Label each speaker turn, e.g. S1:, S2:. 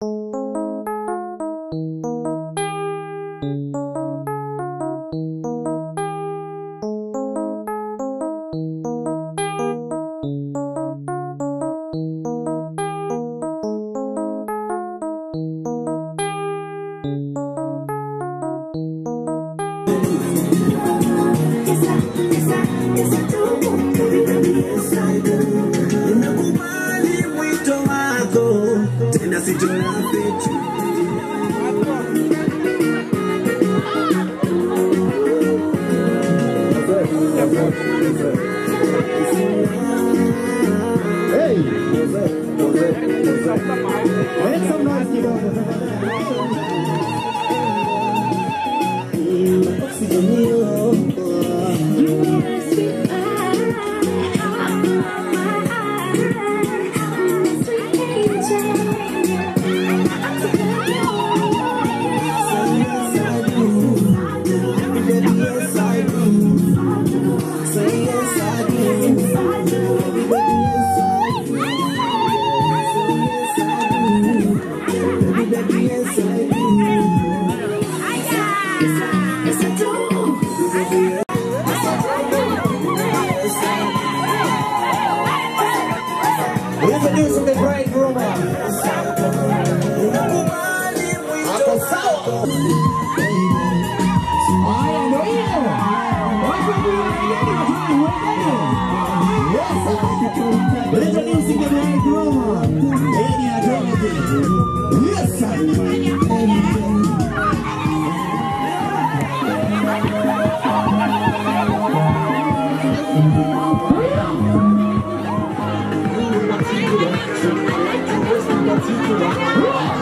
S1: Nakubali tena sitoyaficha.
S2: Hey! Make some noise kidogo. Introducing the great rumor. I am! Introducing the great rumor. Thank you. particular.